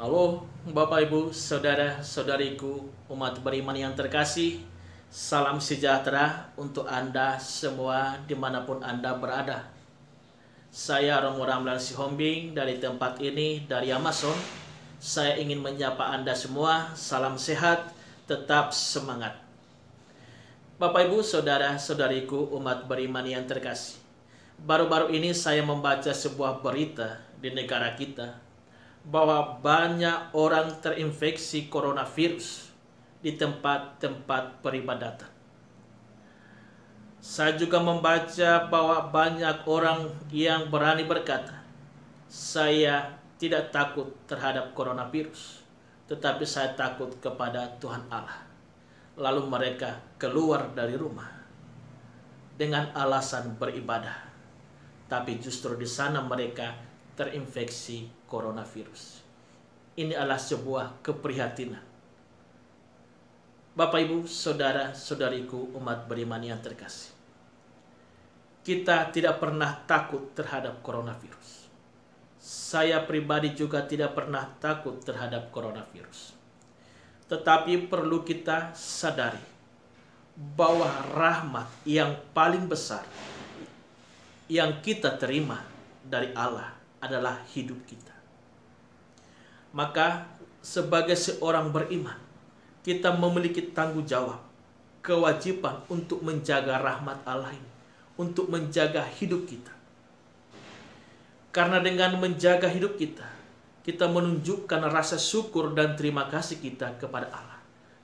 Halo Bapak Ibu, Saudara, Saudariku, umat beriman yang terkasih Salam sejahtera untuk Anda semua di mana pun Anda berada. Saya Romo Ramlan Sihombing dari tempat ini, dari Amazon. Saya ingin menyapa Anda semua, salam sehat, tetap semangat. Bapak Ibu, Saudara, Saudariku, umat beriman yang terkasih. Baru-baru ini saya membaca sebuah berita di negara kita bahwa banyak orang terinfeksi coronavirus di tempat-tempat peribadatan. Saya juga membaca bahwa banyak orang yang berani berkata, "Saya tidak takut terhadap coronavirus, tetapi saya takut kepada Tuhan Allah." Lalu mereka keluar dari rumah dengan alasan beribadah, tapi justru di sana mereka terinfeksi coronavirus. Ini adalah sebuah keprihatinan. Bapak Ibu, Saudara, Saudariku, umat beriman yang terkasih. Kita tidak pernah takut terhadap coronavirus. Saya pribadi juga tidak pernah takut terhadap coronavirus. Tetapi perlu kita sadari bahwa rahmat yang paling besar yang kita terima dari Allah adalah hidup kita. Maka sebagai seorang beriman, kita memiliki tanggung jawab, kewajiban untuk menjaga rahmat Allah ini, untuk menjaga hidup kita. Karena dengan menjaga hidup kita, kita menunjukkan rasa syukur dan terima kasih kita kepada Allah.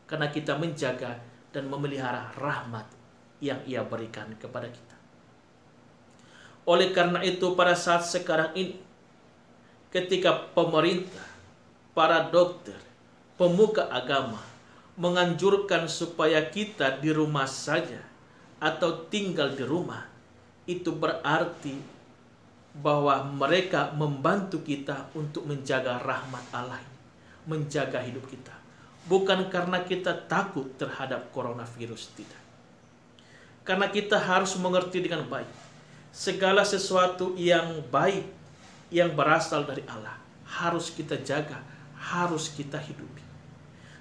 Karena kita menjaga dan memelihara rahmat yang ia berikan kepada kita. Oleh karena itu pada saat sekarang ini ketika pemerintah, para dokter, pemuka agama menganjurkan supaya kita di rumah saja atau tinggal di rumah, itu berarti bahwa mereka membantu kita untuk menjaga rahmat Allah, menjaga hidup kita. Bukan karena kita takut terhadap coronavirus, tidak. Karena kita harus mengerti dengan baik segala sesuatu yang baik yang berasal dari Allah harus kita jaga, harus kita hidupi.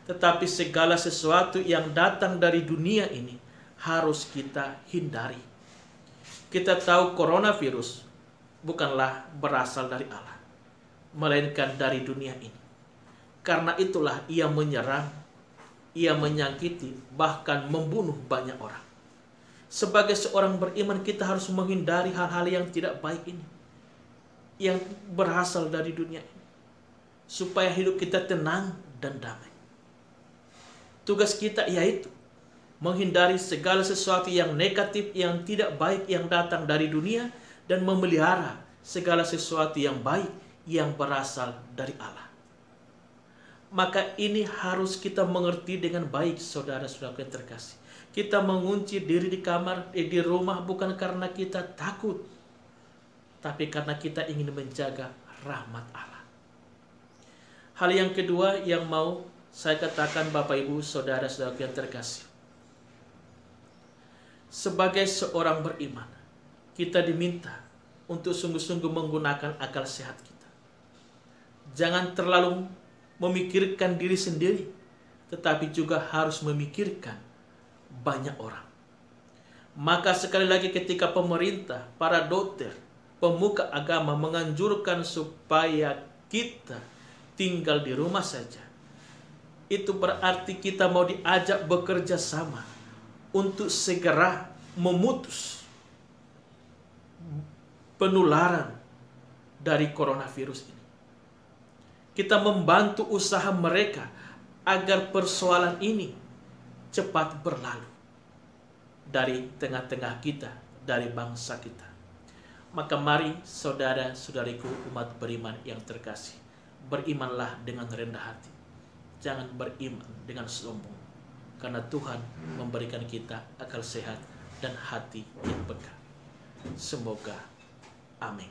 Tetapi segala sesuatu yang datang dari dunia ini harus kita hindari. Kita tahu coronavirus bukanlah berasal dari Allah, melainkan dari dunia ini. Karena itulah ia menyerang, ia menyakiti, bahkan membunuh banyak orang. Sebagai seorang beriman kita harus menghindari hal-hal yang tidak baik ini yang berasal dari dunia ini. Supaya hidup kita tenang dan damai. Tugas kita yaitu menghindari segala sesuatu yang negatif, yang tidak baik yang datang dari dunia dan memelihara segala sesuatu yang baik yang berasal dari Allah. Maka ini harus kita mengerti dengan baik saudara-saudara yang terkasih. Kita mengunci diri di kamar, eh, di rumah bukan karena kita takut, tapi karena kita ingin menjaga rahmat Allah. Hal yang kedua yang mau saya katakan Bapak Ibu Saudara-saudara yang terkasih. Sebagai seorang beriman, kita diminta untuk sungguh-sungguh menggunakan akal sehat kita. Jangan terlalu memikirkan diri sendiri, tetapi juga harus memikirkan banyak orang. Maka sekali lagi ketika pemerintah, para dokter, pemuka agama menganjurkan supaya kita tinggal di rumah saja. Itu berarti kita mau diajak bekerja sama untuk segera memutus penularan dari coronavirus ini. Kita membantu usaha mereka agar persoalan ini cepat berlalu dari tengah-tengah kita, dari bangsa kita. Maka mari saudara-saudariku umat beriman yang terkasih, berimanlah dengan rendah hati. Jangan beriman dengan sombong. Karena Tuhan memberikan kita akal sehat dan hati yang peka. Semoga amin.